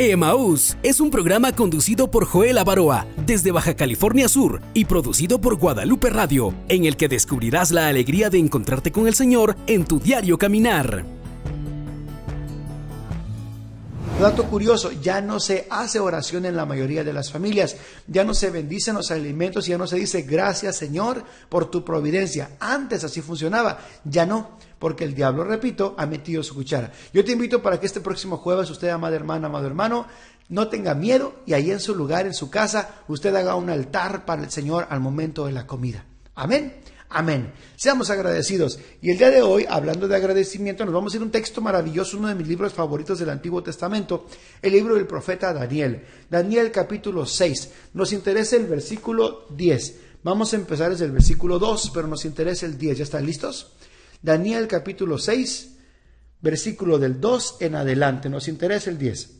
Emaús es un programa conducido por Joel Avaroa desde Baja California Sur y producido por Guadalupe Radio, en el que descubrirás la alegría de encontrarte con el Señor en tu diario caminar. Dato curioso, ya no se hace oración en la mayoría de las familias, ya no se bendicen los alimentos, ya no se dice gracias Señor por tu providencia. Antes así funcionaba, ya no porque el diablo, repito, ha metido su cuchara. Yo te invito para que este próximo jueves usted, amada hermana, amado hermano, no tenga miedo y ahí en su lugar, en su casa, usted haga un altar para el Señor al momento de la comida. Amén. Amén. Seamos agradecidos. Y el día de hoy, hablando de agradecimiento, nos vamos a ir a un texto maravilloso, uno de mis libros favoritos del Antiguo Testamento, el libro del profeta Daniel. Daniel capítulo 6. Nos interesa el versículo 10. Vamos a empezar desde el versículo 2, pero nos interesa el 10. ¿Ya están listos? Daniel capítulo 6, versículo del 2 en adelante. Nos interesa el 10.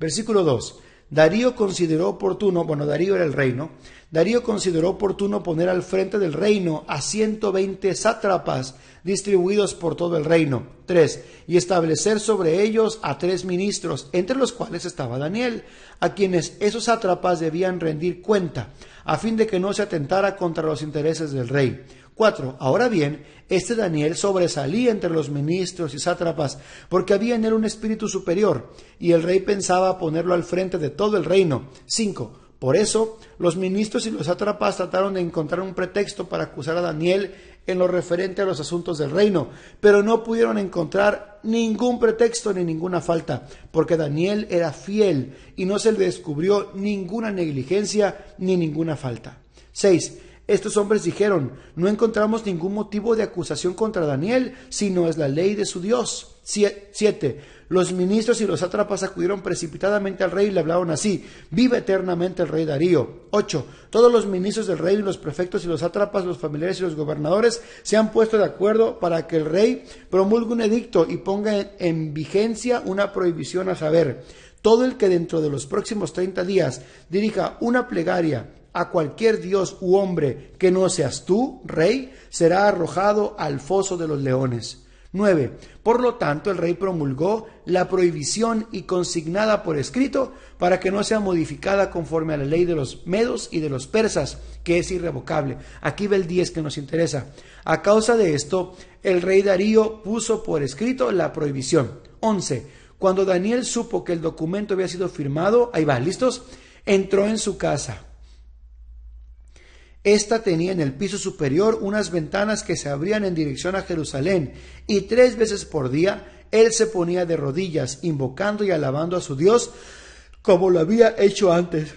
Versículo 2. Darío consideró oportuno, bueno, Darío era el reino, Darío consideró oportuno poner al frente del reino a 120 sátrapas distribuidos por todo el reino. 3. Y establecer sobre ellos a tres ministros, entre los cuales estaba Daniel, a quienes esos sátrapas debían rendir cuenta, a fin de que no se atentara contra los intereses del rey. 4. Ahora bien, este Daniel sobresalía entre los ministros y sátrapas, porque había en él un espíritu superior, y el rey pensaba ponerlo al frente de todo el reino. 5. Por eso, los ministros y los sátrapas trataron de encontrar un pretexto para acusar a Daniel en lo referente a los asuntos del reino, pero no pudieron encontrar ningún pretexto ni ninguna falta, porque Daniel era fiel y no se le descubrió ninguna negligencia ni ninguna falta. 6. Estos hombres dijeron, no encontramos ningún motivo de acusación contra Daniel, sino es la ley de su Dios. 7. Los ministros y los sátrapas acudieron precipitadamente al rey y le hablaron así, vive eternamente el rey Darío. 8. Todos los ministros del rey, los prefectos y los sátrapas, los familiares y los gobernadores se han puesto de acuerdo para que el rey promulgue un edicto y ponga en vigencia una prohibición a saber, todo el que dentro de los próximos 30 días dirija una plegaria a cualquier dios u hombre que no seas tú, rey, será arrojado al foso de los leones. 9. Por lo tanto, el rey promulgó la prohibición y consignada por escrito para que no sea modificada conforme a la ley de los medos y de los persas, que es irrevocable. Aquí ve el 10 que nos interesa. A causa de esto, el rey Darío puso por escrito la prohibición. 11. Cuando Daniel supo que el documento había sido firmado, ahí va, ¿listos? Entró en su casa esta tenía en el piso superior unas ventanas que se abrían en dirección a Jerusalén, y tres veces por día él se ponía de rodillas, invocando y alabando a su Dios, como lo había hecho antes.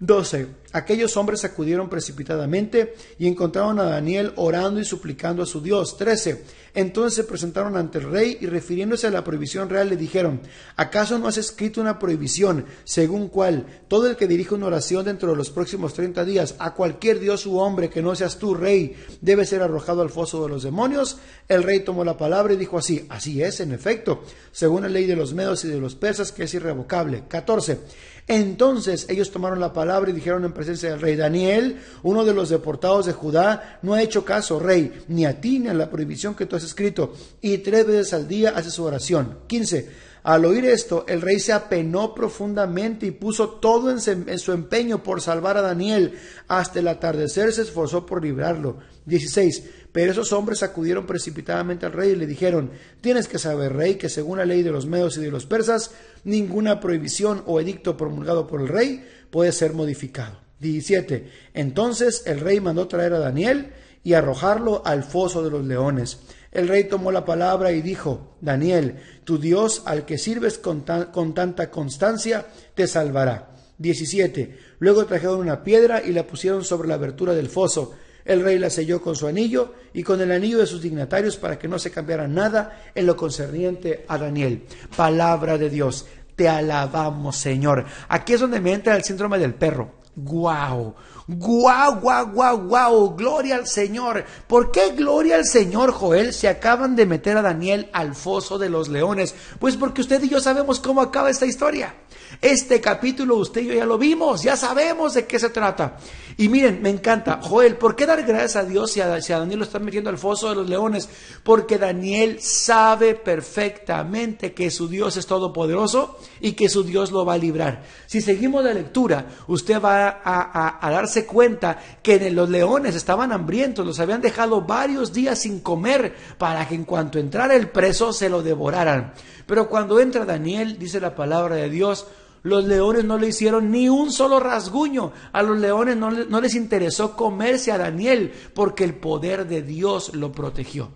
12. Aquellos hombres acudieron precipitadamente y encontraron a Daniel orando y suplicando a su Dios. 13. Entonces se presentaron ante el rey y refiriéndose a la prohibición real le dijeron, ¿acaso no has escrito una prohibición según cual todo el que dirige una oración dentro de los próximos treinta días a cualquier dios u hombre que no seas tú rey debe ser arrojado al foso de los demonios? El rey tomó la palabra y dijo así, así es, en efecto, según la ley de los medos y de los persas que es irrevocable. 14. Entonces ellos tomaron la palabra y dijeron en presencia del rey Daniel, uno de los deportados de Judá, no ha hecho caso, rey, ni a ti ni a la prohibición que tú has escrito, y tres veces al día hace su oración. 15. Al oír esto, el rey se apenó profundamente y puso todo en, su empeño por salvar a Daniel. Hasta el atardecer se esforzó por librarlo. 16. Pero esos hombres acudieron precipitadamente al rey y le dijeron, tienes que saber, rey, que según la ley de los medos y de los persas, ninguna prohibición o edicto promulgado por el rey puede ser modificado. 17. Entonces el rey mandó traer a Daniel y arrojarlo al foso de los leones. El rey tomó la palabra y dijo, Daniel, tu Dios al que sirves con, con tanta constancia, te salvará. 17. Luego trajeron una piedra y la pusieron sobre la abertura del foso. El rey la selló con su anillo y con el anillo de sus dignatarios para que no se cambiara nada en lo concerniente a Daniel. Palabra de Dios. Te alabamos, Señor. Aquí es donde me entra el síndrome del perro. ¡Guau! ¡Guau, guau, guau, guau! ¡Gloria al Señor! ¿Por qué gloria al Señor, Joel? Se acaban de meter a Daniel al foso de los leones. Pues porque usted y yo sabemos cómo acaba esta historia. Este capítulo usted y yo ya lo vimos, ya sabemos de qué se trata. Y miren, me encanta, Joel, ¿por qué dar gracias a Dios si a, Daniel lo están metiendo al foso de los leones? Porque Daniel sabe perfectamente que su Dios es todopoderoso y que su Dios lo va a librar. Si seguimos la lectura, usted va a, darse cuenta que los leones estaban hambrientos, los habían dejado varios días sin comer para que en cuanto entrara el preso se lo devoraran. Pero cuando entra Daniel, dice la palabra de Dios, los leones no le hicieron ni un solo rasguño. A los leones no, no, les interesó comerse a Daniel porque el poder de Dios lo protegió.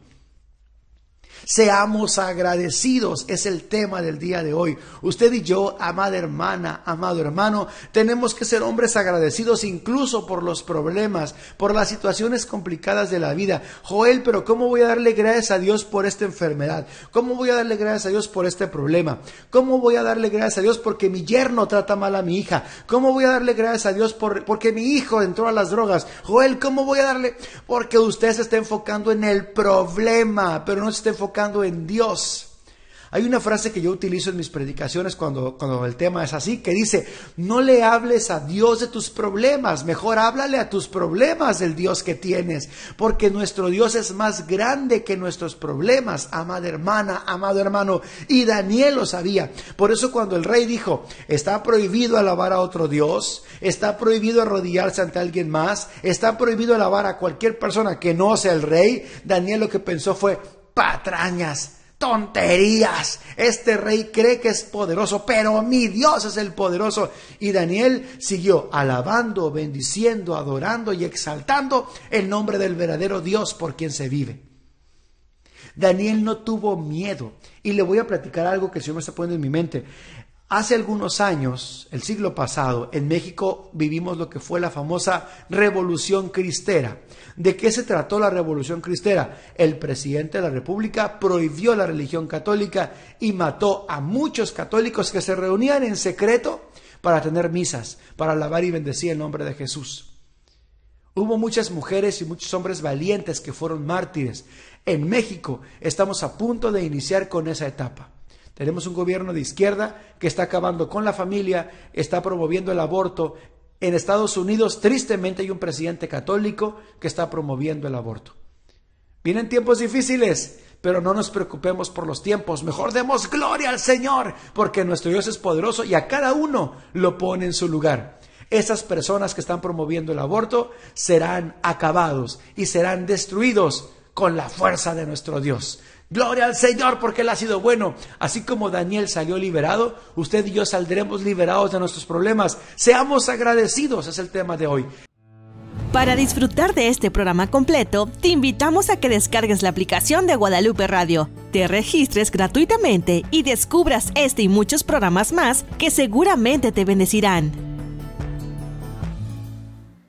Seamos agradecidos, es el tema del día de hoy. Usted y yo, amada hermana, amado hermano, tenemos que ser hombres agradecidos incluso por los problemas, por las situaciones complicadas de la vida. Joel, pero ¿cómo voy a darle gracias a Dios por esta enfermedad? ¿Cómo voy a darle gracias a Dios por este problema? ¿Cómo voy a darle gracias a Dios porque mi yerno trata mal a mi hija? ¿Cómo voy a darle gracias a Dios por, porque mi hijo entró a las drogas? Joel, ¿cómo voy a darle? Porque usted se está enfocando en el problema, pero no se está enfocando en Dios. Hay una frase que yo utilizo en mis predicaciones cuando, cuando el tema es así, que dice, no le hables a Dios de tus problemas, mejor háblale a tus problemas del Dios que tienes, porque nuestro Dios es más grande que nuestros problemas, amada hermana, amado hermano, y Daniel lo sabía. Por eso cuando el rey dijo, está prohibido alabar a otro Dios, está prohibido arrodillarse ante alguien más, está prohibido alabar a cualquier persona que no sea el rey, Daniel lo que pensó fue, patrañas, tonterías. Este rey cree que es poderoso, pero mi Dios es el poderoso. Y Daniel siguió alabando, bendiciendo, adorando y exaltando el nombre del verdadero Dios por quien se vive. Daniel no tuvo miedo. Y le voy a platicar algo que el Señor me está poniendo en mi mente. Hace algunos años, el siglo pasado, en México vivimos lo que fue la famosa Revolución Cristera. ¿De qué se trató la Revolución Cristera? El presidente de la República prohibió la religión católica y mató a muchos católicos que se reunían en secreto para tener misas, para alabar y bendecir el nombre de Jesús. Hubo muchas mujeres y muchos hombres valientes que fueron mártires. En México estamos a punto de iniciar con esa etapa. Tenemos un gobierno de izquierda que está acabando con la familia, está promoviendo el aborto. En Estados Unidos, tristemente, hay un presidente católico que está promoviendo el aborto. Vienen tiempos difíciles, pero no nos preocupemos por los tiempos. Mejor demos gloria al Señor, porque nuestro Dios es poderoso y a cada uno lo pone en su lugar. Esas personas que están promoviendo el aborto serán acabados y serán destruidos con la fuerza de nuestro Dios. Gloria al Señor porque Él ha sido bueno. Así como Daniel salió liberado, usted y yo saldremos liberados de nuestros problemas. Seamos agradecidos, es el tema de hoy. Para disfrutar de este programa completo, te invitamos a que descargues la aplicación de Guadalupe Radio, te registres gratuitamente y descubras este y muchos programas más que seguramente te bendecirán.